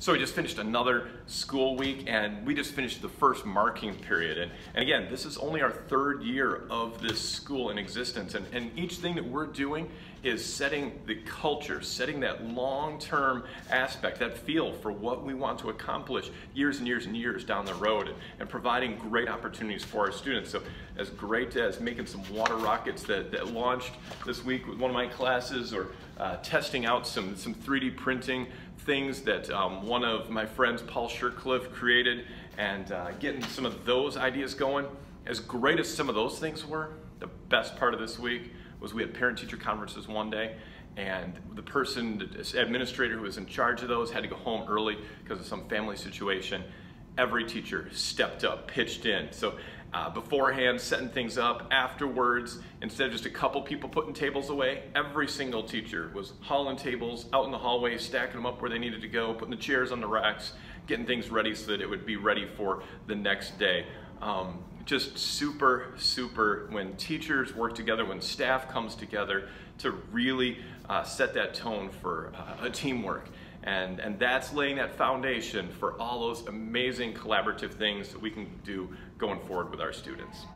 So we just finished another school week and we just finished the first marking period. And, and again, this is only our third year of this school in existence. And, and each thing that we're doing is setting the culture, setting that long-term aspect, that feel for what we want to accomplish years and years and years down the road and, and providing great opportunities for our students. So as great as making some water rockets that, that launched this week with one of my classes or uh, testing out some, some 3D printing things that um, one of my friends, Paul Shercliffe, created and uh, getting some of those ideas going. As great as some of those things were, the best part of this week was we had parent-teacher conferences one day and the person, the administrator who was in charge of those had to go home early because of some family situation. Every teacher stepped up, pitched in. So uh, beforehand, setting things up, afterwards, instead of just a couple people putting tables away, every single teacher was hauling tables out in the hallway, stacking them up where they needed to go, putting the chairs on the racks, getting things ready so that it would be ready for the next day. Um, just super, super, when teachers work together, when staff comes together to really uh, set that tone for uh, a teamwork. And, and that's laying that foundation for all those amazing collaborative things that we can do going forward with our students.